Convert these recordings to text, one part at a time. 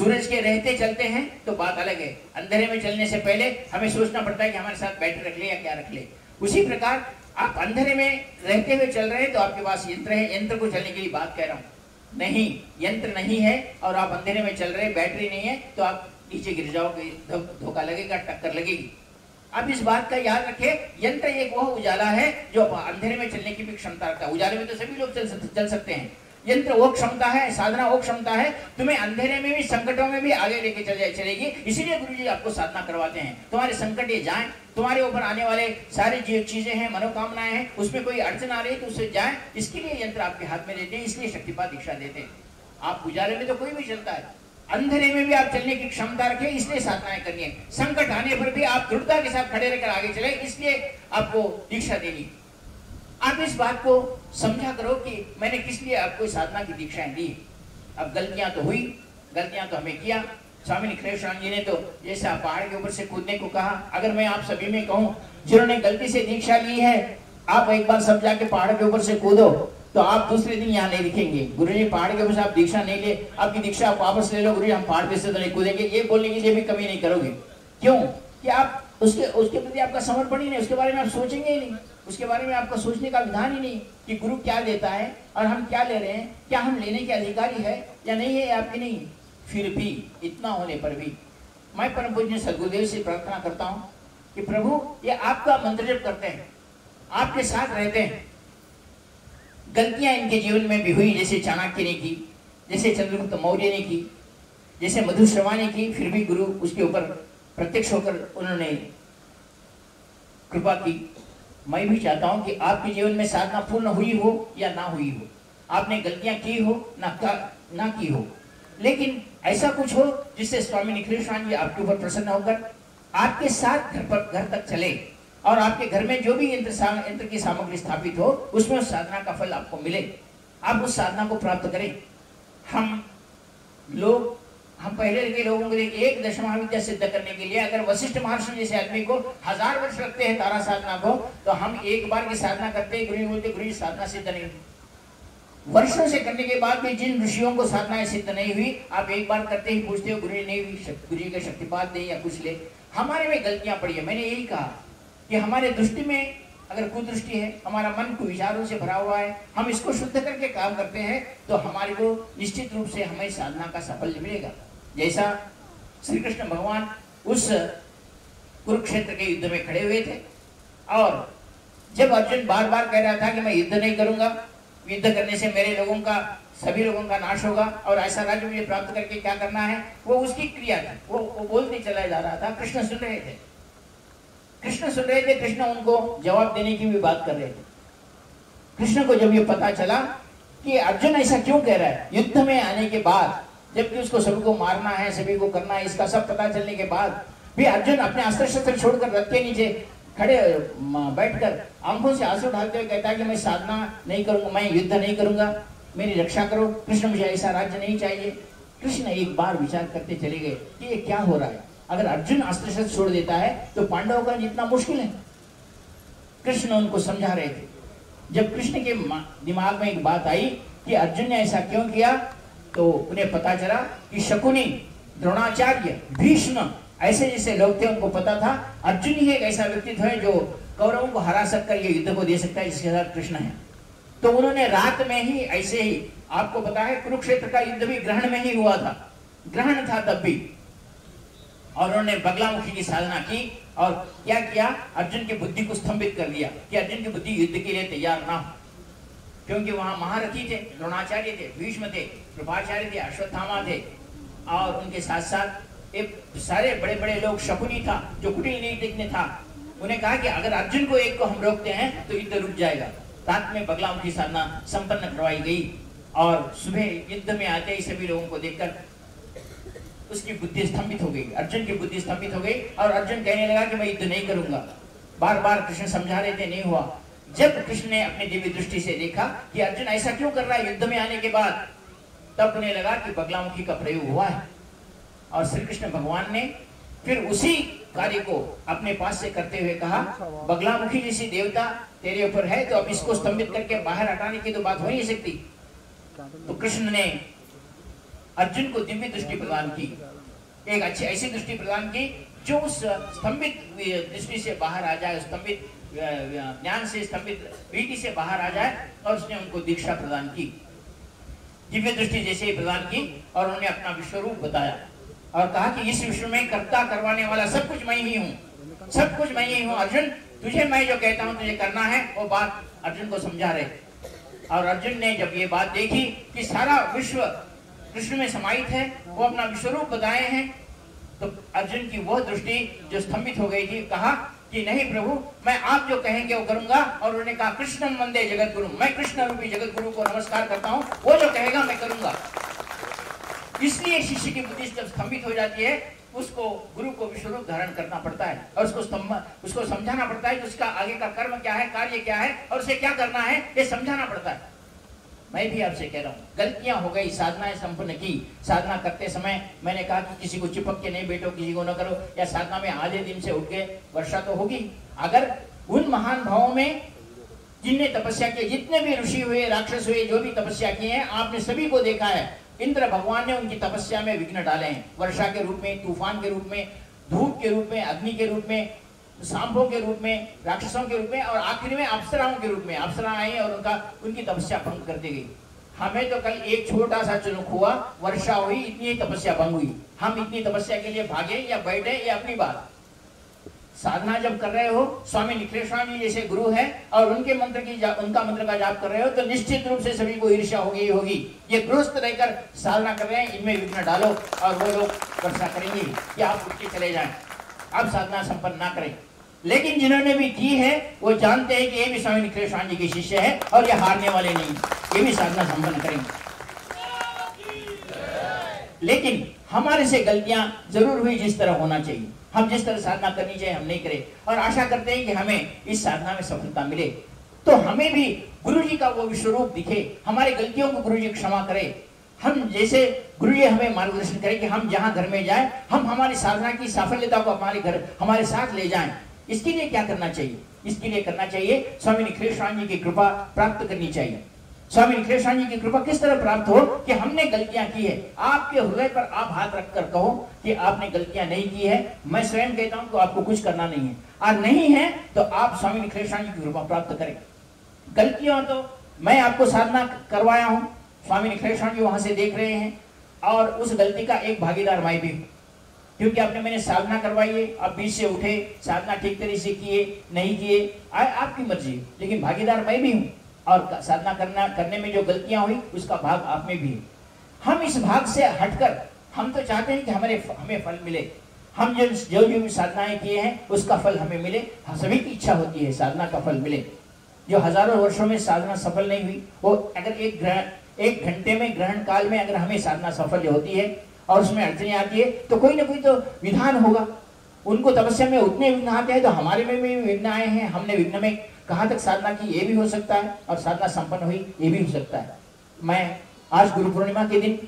सूरज के रहते चलते हैं तो बात अलग है। अंधेरे में चलने से पहले हमें सोचना पड़ता है कि हमारे साथ बैटरी रख ले या क्या रख ले। उसी प्रकार आप अंधेरे में रहते हुए चल रहे हैं तो आपके पास यंत्र है यंत्र को चलने के लिए बात कह रहा हूँ। नहीं यंत्र नहीं है और आप अंधेरे में चल रहे हैं बैटरी नहीं है तो आप नीचे गिर जाओगे धोखा लगेगा टक्कर लगेगी। अब इस बात का याद रखें यंत्र एक वह उजाला है जो अंधेरे में चलने की भी क्षमता रखता है। उजाले में तो सभी लोग चल, चल सकते हैं। यंत्र वो क्षमता है, साधना वो क्षमता है, तुम्हें अंधेरे में भी, संकटों में भी आगे लेके चले चलेगी। इसीलिए गुरु जी आपको साधना करवाते हैं। तुम्हारे संकट ये जाए, तुम्हारे ऊपर आने वाले सारे जो चीज़ें हैं, मनोकामनाएँ हैं, उसमें कोई अड़चन आ रही है तो उससे जाए। इसके लिए यंत्र आपके हाथ में लेते हैं, इसलिए शक्तिपात दीक्षा देते हैं। आप उजाले में तो कोई भी चलता है। अंधेरे में भी आप चलने की क्षमता रखें, इसलिए साधनाएँ करनी है। संकट आने पर भी आप दृढ़ता के साथ खड़े रहकर आगे चले, इसलिए आपको दीक्षा देनी। आप इस बात को समझा करो कि मैंने किस लिए आपको साधना की दीक्षाएँ दी? अब गलतियाँ तो हुई, गलतियाँ तो हमें किया। स्वामी निखिलेश्वर जी ने तो जैसे आप पहाड़ के ऊपर से कूदने को कहा, अगर मैं आप सभी में कहूँ, जिन्होंने गलती से दीक्षा ली है, आप एक बार सब जाके पहाड़ के ऊपर से कूदो तो आप दूसरे दिन यहाँ नहीं दिखेंगे। गुरु जी, पहाड़ के ऊपर से आप दीक्षा नहीं ले, आपकी दीक्षा आप वापस ले लो, गुरु जी, हम पहाड़ पे से तो नहीं कूदेंगे। ये बोलने के लिए भी कमी नहीं करोगे। क्यों? कि आप उसके उसके प्रति आपका समर्पण ही नहीं, उसके बारे में आप सोचेंगे ही नहीं। उसके बारे में आपका सोचने का विधान ही नहीं कि गुरु क्या देता है और हम क्या ले रहे हैं, क्या हम लेने के अधिकारी है या नहीं है, आपकी नहीं। फिर भी इतना होने पर भी मैं परम पूज्य सदगुरुदेव से प्रार्थना करता हूँ कि प्रभु, ये आपका मंत्र जब करते हैं, आपके साथ रहते हैं, गलतियाँ इनके जीवन में भी हुई, जैसे चाणक्य ने की, जैसे चंद्रगुप्त मौर्य ने की, जैसे मधुश्रवा ने की, फिर भी गुरु उसके ऊपर प्रत्यक्ष होकर उन्होंने कृपा की। मैं भी चाहता हूँ कि आपके जीवन में साधना पूर्ण हुई हो या ना हुई हो। आपने गलतियाँ की हो, ना ना की हो। लेकिन ऐसा कुछ हो जिससे स्वामी निखिलेश्वर जी आपके ऊपर प्रसन्न होकर आपके साथ घर पर, घर तक चले और आपके घर में जो भी यंत्र यंत्र की सामग्री स्थापित हो, उसमें उस साधना का फल आपको मिले। आप उस साधना को प्राप्त करें। हम लोग हम पहले के लोगों को एक दशमा विद्या सिद्ध करने के लिए अगर वशिष्ठ महर्षि जैसे आदमी को हज़ार वर्ष लगते हैं तारा साधना को तो हम एक बार की साधना करते हैं साधना सिद्ध नहीं हुई। वर्षों से करने के बाद भी जिन ऋषियों को साधना सिद्ध नहीं हुई, आप एक बार करते ही पूछते हो, गुरु नहीं हुई गुरु का शक्तिपात दे या कुछ ले हमारे में गलतियाँ पड़ी है। मैंने यही कहा कि हमारे दृष्टि में अगर कुदृष्टि है, हमारा मन को विचारों से भरा हुआ है, हम इसको शुद्ध करके काम करते हैं तो हमारे को निश्चित रूप से हमें साधना का सफल मिलेगा। जैसा श्री कृष्ण भगवान उस कुरुक्षेत्र के युद्ध में खड़े हुए थे। और जब अर्जुन बार बार कह रहा था कि मैं युद्ध नहीं करूँगा युद्ध करने से मेरे लोगों का सभी लोगों का नाश होगा और ऐसा राज्य मुझे प्राप्त करके क्या करना है वो उसकी क्रिया थी। वो, वो बोलते चला जा रहा था कृष्ण सुन रहे थे। कृष्ण सुन रहे थे कृष्ण उनको जवाब देने की भी बात कर रहे थे। कृष्ण को जब ये पता चला कि अर्जुन ऐसा क्यों कह रहा है युद्ध में आने के बाद जबकि उसको सभी को मारना है, सभी को करना है, इसका सब पता चलने के बाद भी अर्जुन अपने अस्त्र शस्त्र छोड़कर रथ के नीचे खड़े बैठकर आँखों से आँसू ढालते हुए कहता है कि मैं साधना नहीं करूँगा, मैं युद्ध नहीं करूँगा, मेरी रक्षा करो। कृष्ण मुझे ऐसा राज्य नहीं चाहिए। कृष्ण एक बार विचार करते चले गए कि ये क्या हो रहा है। अगर अर्जुन अस्त्र शस्त्र छोड़ देता है तो पांडवों का जितना मुश्किल है। कृष्ण उनको समझा रहे थे। जब कृष्ण के दिमाग में एक बात आई कि अर्जुन ने ऐसा क्यों किया तो उन्हें पता चला कि शकुनी, द्रोणाचार्य, भीष्म, ऐसे जैसे लोग थे, उनको पता था। अर्जुन ही एक ऐसा व्यक्तित्व है जो कौरवों को हरा सककर ये युद्ध को दे सकता है, जिसके साथ कृष्ण है। तो उन्होंने रात में ही ऐसे ही, आपको पता है, कुरुक्षेत्र का युद्ध भी ग्रहण में ही हुआ था। ग्रहण था तब भी। और उन्होंने बगलामुखी की साधना की और क्या किया? अर्जुन की बुद्धि को स्तंभित कर दिया कि अर्जुन की बुद्धि युद्ध के लिए तैयार ना हो। क्योंकि वहाँ महारथी थे, द्रोणाचार्य थे, भीष्म थे, कृपाचार्य थे, अश्वत्थामा थे। और उनके साथ साथ एक सारे बड़े बड़े लोग, शकुनी था, जो कुटिल नीतिज्ञ था। उन्हें कहा कि अगर अर्जुन को एक को हम रोकते हैं तो युद्ध रुक जाएगा। रात में बगलामुखी साधना संपन्न करवाई गई। और सुबह युद्ध में आते ही सभी लोगों को देखकर उसकी बुद्धि स्तंभित हो गई। अर्जुन की बुद्धि स्तंभित हो गई और अर्जुन कहने लगा कि मैं युद्ध नहीं करूँगा। बार बार कृष्ण समझा रहे थे, नहीं हुआ। जब कृष्ण ने अपनी दिव्य दृष्टि से देखा कि अर्जुन ऐसा क्यों कर रहा है युद्ध में आने के बाद, तब उन्हें लगा कि बगलामुखी का प्रयोग हुआ है। और श्री कृष्ण भगवान ने फिर उसी कार्य को अपने पास से करते हुए कहा, बगलामुखी जैसी देवता तेरे ऊपर है तो अब इसको स्तंभित करके बाहर हटाने की तो बात हो नहीं सकती। तो कृष्ण ने अर्जुन को दिव्य दृष्टि प्रदान की, एक अच्छी ऐसी दृष्टि प्रदान की, जो उस स्तंभित दृष्टि से बाहर आ जाए, स्तंभित ज्ञान से स्तंभित रीति से बाहर आ जाए और उसने उनको दीक्षा प्रदान की। दिव्य दृष्टि जैसे ही प्रदान की और उन्होंने अपना विश्व रूप बताया और कहा कि इस विश्व में कर्ता करवाने वाला सब कुछ मैं ही हूँ। सब कुछ मैं ही हूँ। अर्जुन, तुझे मैं जो कहता हूँ तुझे करना है, वो बात अर्जुन को समझा रहे। और अर्जुन ने जब ये बात देखी कि सारा विश्व कृष्ण में समाहित है, वो अपना विश्वरूप बताए हैं तो अर्जुन की वह दृष्टि जो स्तंभित हो गई थी, कहा कि नहीं प्रभु, मैं आप जो कहेंगे वो करूँगा। और उन्होंने कहा, कृष्ण मंदे जगत गुरु मैं कृष्ण रूपी जगत गुरु को नमस्कार करता हूँ। वो जो कहेगा, मैं करूँगा। इसलिए शिष्य की बुद्धि जब स्तंभित हो जाती है, उसको गुरु को विश्वरूप धारण करना पड़ता है। और उसको उसको समझाना पड़ता है कि उसका आगे का कर्म क्या है, कार्य क्या है, और उसे क्या करना है, ये समझाना पड़ता है। मैं भी आपसे कह रहा हूँ, गलतियाँ हो गई, साधनाएँ संपन्न की। साधना करते समय मैंने कहा कि किसी को चिपक के नहीं बैठो, किसी को न करो, या साधना में आधे दिन से उठ के वर्षा तो होगी। अगर उन महान भावों में जिनने तपस्या की, जितने भी ऋषि हुए, राक्षस हुए, जो भी तपस्या किए हैं, आपने सभी को देखा है, इंद्र भगवान ने उनकी तपस्या में विघ्न डाले हैं। वर्षा के रूप में, तूफ़ान के रूप में, धूप के रूप में, अग्नि के रूप में सांभों के रूप में, राक्षसों के रूप में और आखिर में अप्सराओं के रूप में। अप्सरा आई और उनका, उनकी तपस्या भंग कर दी गई। हमें तो कल एक छोटा सा चुनुक हुआ, वर्षा हुई, इतनी ही तपस्या भंग हुई। हम इतनी तपस्या के लिए भागे या बैठे या अपनी बात। साधना जब कर रहे हो, स्वामी निखिलेश्वर जैसे गुरु है और उनके मंत्र की उनका मंत्र का जाप कर रहे हो तो निश्चित रूप से सभी को ईर्ष्या होगी ही होगी। ये दुरुस्त रहकर साधना कर रहे हैं, इनमें विघ्न डालो और वो लोग वर्षा करेंगे कि आप उठ के चले जाए। आप साधना संपन्न ना करें। लेकिन जिन्होंने भी की है, वो जानते हैं कि ये भी स्वामी निखिलेश्वर जी के शिष्य है और ये हारने वाले नहीं ये भी साधना संपन्न करेंगे। लेकिन हमारे से गलतियाँ ज़रूर हुई जिस तरह होना चाहिए। हम जिस तरह साधना करनी चाहिए, हम नहीं करें। और आशा करते हैं कि हमें इस साधना में सफलता मिले। तो हमें भी गुरु जी का वो विश्वरूप दिखे, हमारी गलतियों को गुरु जी क्षमा करे। हम जैसे गुरु जी हमें मार्गदर्शन करें कि हम जहाँ घर में जाए, हम हमारी साधना की सफलता को हमारे घर, हमारे साथ ले जाएँ। इसके लिए क्या करना चाहिए? इसके लिए करना चाहिए स्वामी निखिलेश्वर जी की कृपा प्राप्त करनी चाहिए। स्वामी निखिलेश्वर जी की कृपा किस तरह प्राप्त हो कि हमने गलतियाँ की है? आपके हृदय पर आप हाथ रखकर कहो कि आपने गलतियाँ नहीं की है। मैं स्वयं कहता हूँ तो आपको कुछ करना नहीं है। और नहीं है तो आप स्वामी निखिलेश्वर जी की कृपा प्राप्त करें। गलतियाँ तो मैं आपको साधना करवाया हूँ। स्वामी निखिलेश्वर जी वहाँ से देख रहे हैं और उस गलती का एक भागीदार मैं भी क्योंकि आपने मैंने साधना करवाई है, आप बीच से उठे, साधना ठीक तरीके से किए, नहीं किए आपकी मर्ज़ी, लेकिन भागीदार मैं भी हूँ और साधना करना, करने में जो गलतियाँ हुई, उसका भाग आप में भी है। हम इस भाग से हटकर, हम तो चाहते हैं कि हमारे हमें फल मिले। हम जो जो जो भी साधनाएँ किए हैं, उसका फल हमें मिले। हम सभी की इच्छा होती है, साधना का फल मिले। जो हज़ारों वर्षों में साधना सफल नहीं हुई, वो अगर एक ग्रहण एक घंटे में ग्रहण काल में अगर हमें साधना सफल होती है और उसमें अड़चने आती है तो कोई ना कोई तो विधान होगा। उनको तपस्या में उतने विघ्न आते हैं तो हमारे में भी विघ्न आए हैं। हमने विघ्न में कहाँ तक साधना की? ये भी हो सकता है, और साधना संपन्न हुई, ये भी हो सकता है। मैं आज गुरु पूर्णिमा के दिन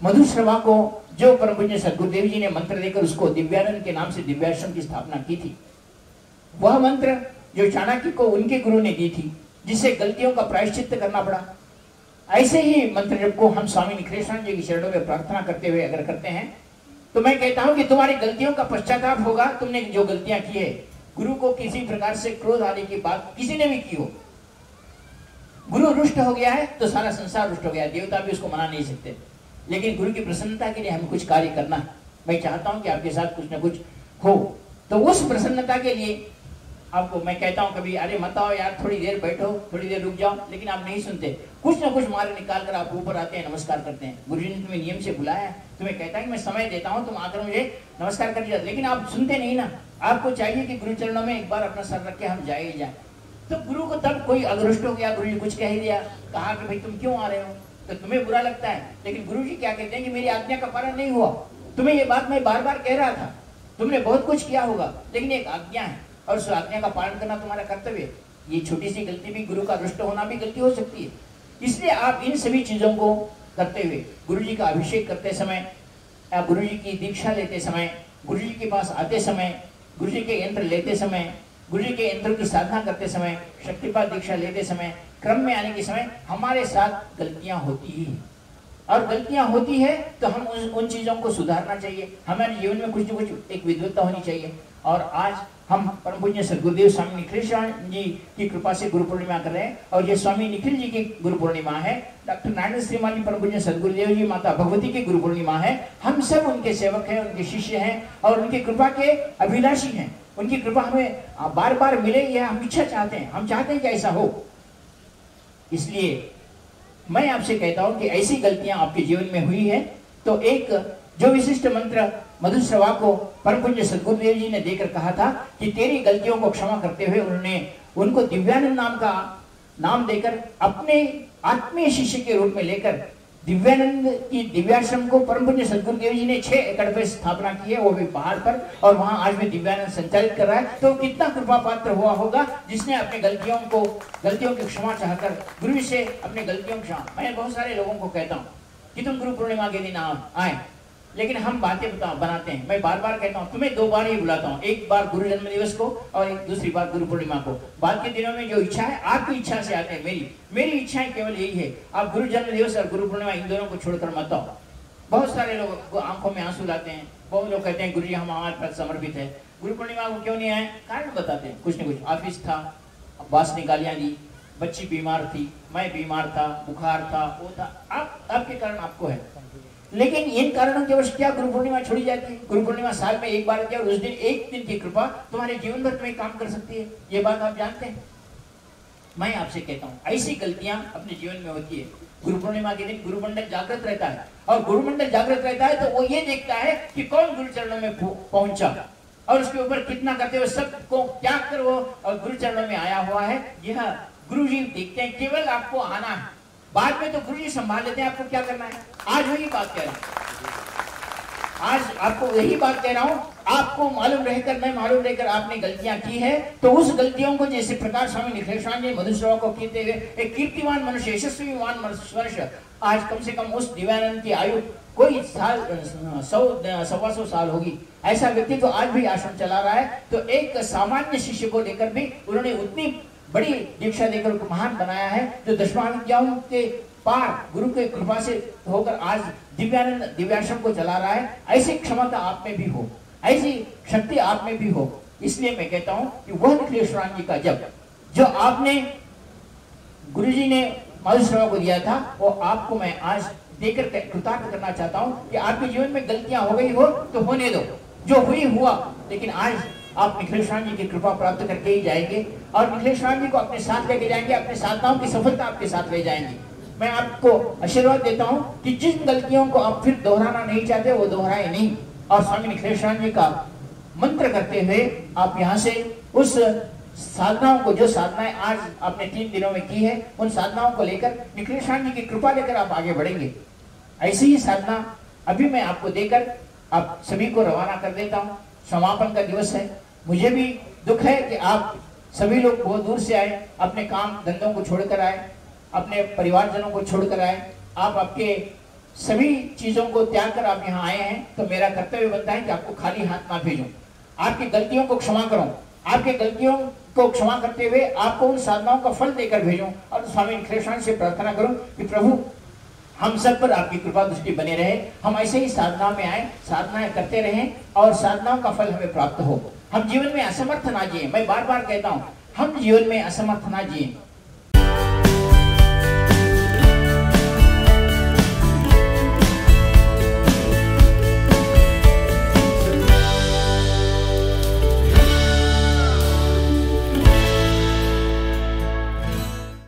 मधुश्रवा को, जो परम पूज्य सदगुरुदेव जी ने मंत्र देकर उसको दिव्यानंद के नाम से दिव्याश्रम की स्थापना की थी, वह मंत्र जो चाणक्य को उनके गुरु ने दी थी जिससे गलतियों का प्रायश्चित करना पड़ा। ऐसे ही मंत्र जब को हम स्वामी निखिलेश्वर जी की शरणों में प्रार्थना करते हुए अगर करते हैं तो मैं कहता हूँ कि तुम्हारी गलतियों का पश्चाताप होगा। तुमने जो गलतियाँ की है, गुरु को किसी प्रकार से क्रोध आने की बात किसी ने भी की हो। गुरु रुष्ट हो गया है तो सारा संसार रुष्ट हो गया। देवता भी उसको मना नहीं सकते। लेकिन गुरु की प्रसन्नता के लिए हमें कुछ कार्य करना मैं चाहता हूँ कि आपके साथ कुछ ना कुछ हो। तो उस प्रसन्नता के लिए आपको मैं कहता हूँ कभी, अरे मत आओ यार, थोड़ी देर बैठो, थोड़ी देर रुक जाओ, लेकिन आप नहीं सुनते। कुछ ना कुछ मारे निकाल कर आप ऊपर आते हैं, नमस्कार करते हैं। गुरु जी ने तुम्हें नियम से बुलाया है, तुम्हें कहता है कि मैं समय देता हूँ, तुम आकर मुझे नमस्कार कर दिया लेकिन आप सुनते नहीं ना। आपको चाहिए कि गुरु चरणों में एक बार अपना सर रख के हम जाए ही जाए। तो गुरु को तब कोई अग्रष्ट हो गया गुरु जी कुछ कह ही दिया, कहा कि भाई तुम क्यों आ रहे हो? तो तुम्हें बुरा लगता है। लेकिन गुरु जी क्या कहते हैं कि मेरी आज्ञा का पालन नहीं हुआ। तुम्हें ये बात मैं बार बार कह रहा था। तुमने बहुत कुछ किया होगा, लेकिन एक आज्ञा है। और उस आज्ञा का पालन करना तुम्हारा कर्तव्य है। ये छोटी सी गलती भी गुरु का रुष्ट होना भी गलती हो सकती है। इसलिए आप इन सभी चीज़ों को करते हुए गुरु जी का अभिषेक करते समय या गुरु जी की दीक्षा लेते समय गुरु जी के पास आते समय गुरु जी के यंत्र लेते समय गुरु जी के यंत्र की साधना करते समय शक्तिपात दीक्षा लेते समय क्रम में आने के समय हमारे साथ गलतियाँ होती ही। और गलतियाँ होती है तो हम उन, उन चीज़ों को सुधारना चाहिए। हमारे जीवन में कुछ न कुछ एक विद्वत्ता होनी चाहिए। और आज हम परम पूज्य सदगुरुदेव स्वामी निखिलेश्वर जी की कृपा से गुरु पूर्णिमा कर रहे हैं और ये स्वामी निखिल जी की गुरु पूर्णिमा है। डॉक्टर नारायण श्रीमान जी परम पूज्य सदगुरुदेव जी माता भगवती की गुरु पूर्णिमा है। हम सब उनके सेवक हैं, उनके शिष्य हैं और उनकी कृपा के अभिलाषी हैं। उनकी कृपा हमें बार बार मिले, यह हम इच्छा चाहते हैं। हम चाहते हैं कि ऐसा हो। इसलिए मैं आपसे कहता हूँ कि ऐसी गलतियाँ आपके जीवन में हुई है। तो एक जो विशिष्ट मंत्र मधुश्रवा को परम पुण्य सदगुरुदेव जी ने देकर कहा था कि तेरी गलतियों को क्षमा करते हुए उन्होंने उनको दिव्यानंद नाम का नाम देकर अपने आत्मीय शिष्य के रूप में लेकर दिव्यानंद की दिव्याश्रम को परम पुण्य सदगुरुदेव जी ने छह एकड़ पे स्थापना की है, वो भी पहाड़ पर, और वहाँ आज भी दिव्यानंद संचालित कर रहा है। तो कितना कृपा पात्र हुआ होगा जिसने अपने गलतियों को, गलतियों की क्षमा चाहकर गुरु से अपने गलतियों की क्षमा। मैं बहुत सारे लोगों को कहता हूँ कि तुम गुरु पूर्णिमा के दिन आए। लेकिन हम बातें बता, बनाते हैं। मैं बार बार कहता हूँ, तुम्हें दो बार ही बुलाता हूँ। एक बार गुरु जन्म दिवस को और एक दूसरी बार गुरु पूर्णिमा को। बाद के दिनों में जो इच्छा है, आपकी इच्छा से आते हैं, मेरी। मेरी इच्छाएँ केवल यही है, आप गुरु जन्म दिवस और गुरु पूर्णिमा इन दोनों को छोड़कर मत आओ। बहुत सारे लोग आँखों में आँसू लाते हैं। बहुत लोग कहते हैं, गुरु जी, हम हमारे पर समर्पित है। गुरु पूर्णिमा को क्यों नहीं आए? कारण बताते हैं। कुछ न कुछ। ऑफ़िस था, बास निकालियाँ दी, बच्ची बीमार थी, मैं बीमार था, बुखार था, वो था। आप, आपके कारण आपको है। लेकिन इन कारणों के वश क्या गुरु पूर्णिमा छोड़ी जाती है? गुरु पूर्णिमा साल में एक बार क्या उस दिन एक दिन की कृपा तुम्हारे जीवन भर में काम कर सकती है। ये बात आप जानते हैं। मैं आपसे कहता हूँ, ऐसी गलतियाँ अपने जीवन में होती है। गुरु पूर्णिमा के दिन गुरुमंडल जागृत रहता है और गुरुमंडल जागृत रहता है तो वो ये देखता है कि कौन गुरु चरणों में पहुँचा और उसके ऊपर कितना करते हुए सबको क्या कर वो गुरु चरणों में आया हुआ है। यह गुरु जी देखते हैं, केवल आपको आना है। बाद में तो गुरु जी संभाल लेते हैं, आपको क्या करना है? आज वही बात कह रहा हूँ। आज आपको यही बात कह रहा हूँ, आपको मालूम रहकर, मैं मालूम रहकर आपने गलतियाँ की है तो उस गलतियों को जैसे प्रकाश स्वामी निखेशान जी मधुश्रवा को कहते हुए, एक कीर्तिवान मनुष्य यशस्वीवान मनुष्य आज कम से कम उस दिव्यानंद की आयु कोई साल, सौ, सवा सौ साल होगी। ऐसा व्यक्ति तो आज भी आश्रम चला रहा है तो एक सामान्य शिष्य को लेकर भी उन्होंने उतनी बड़ी दीक्षा देकर उनको महान बनाया है। जो दशमाविद्याओं के पार गुरु के कृपा से होकर आज दिव्यानंद दिव्याश्रम को चला रहा है, ऐसी क्षमता आप में भी हो, ऐसी शक्ति आप में भी हो। इसलिए मैं कहता हूँ कि वह निखिलेश्वरान जी का जब जो आपने गुरु जी ने मधुश्रवा को दिया था, वो आपको मैं आज देकर कृतार्थ करना चाहता हूँ कि आपके जीवन में गलतियाँ हो गई हो तो होने दो। जो हुई हुआ, लेकिन आज आप निखिलेश्वर जी की कृपा प्राप्त करके ही जाएँगे और निखिलेश्वर जी को अपने साथ लेके जाएँगे, अपने साधनाओं की सफलता आपके साथ ले जाएँगे। मैं आपको आशीर्वाद देता हूँ कि जिन गलतियों को आप फिर दोहराना नहीं चाहते, वो दोहराए नहीं। और स्वामी निखिलेश्वर जी का मंत्र करते हुए आप यहाँ से उस साधनाओं को, जो साधनाएँ आज आपने तीन दिनों में की है, उन साधनाओं को लेकर निखिलेश्वर जी की कृपा लेकर आप आगे बढ़ेंगे। ऐसी ही साधना अभी मैं आपको देकर आप सभी को रवाना कर देता हूँ। समापन का दिवस है। मुझे भी दुख है कि आप सभी लोग बहुत दूर से आए, अपने काम धंधों को छोड़कर आए, अपने परिवारजनों को छोड़कर आए। आप आपके सभी चीज़ों को त्याग कर आप यहाँ आए हैं तो मेरा कर्तव्य बनता है कि आपको खाली हाथ ना भेजूं। आपकी गलतियों को क्षमा करूँ। आपके गलतियों को क्षमा करते हुए आपको उन साधनाओं का फल देकर भेजूं। और स्वामी निखिलेश्वर से प्रार्थना करूँ कि प्रभु, हम सब पर आपकी कृपा दृष्टि बने रहे। हम ऐसे ही साधना में आए, साधनाएँ करते रहें और साधनाओं का फल हमें प्राप्त हो। हम जीवन में असमर्थ ना जिए। मैं बार बार कहता हूँ, हम जीवन में असमर्थ ना जिए।